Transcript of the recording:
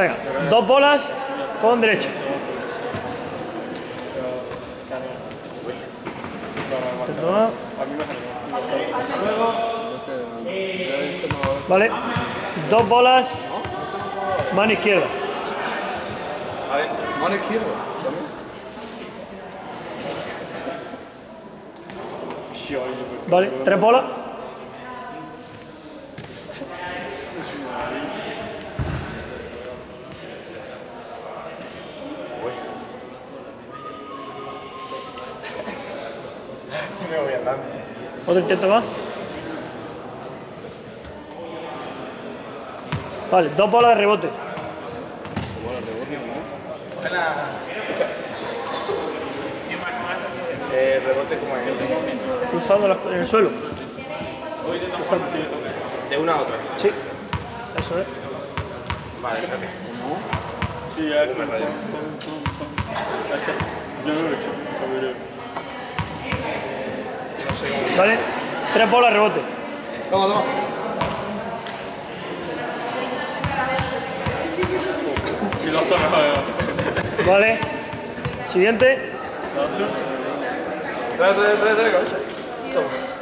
Venga, dos bolas con derecho. Vale, dos bolas, mano izquierda. Mano izquierda. Vale, tres bolas. Me voy andando. Otro intento más. Vale, dos bolas de rebote. Eh, rebote como es. Cruzando en el suelo. De una a otra. Sí. Eso es. Vale, fíjate. Sí, ya. Yo no lo he hecho. Vale, tres bolas rebote. Toma, toma. Vale. Siguiente. Trae, trae, trae, trae, cabeza. Toma.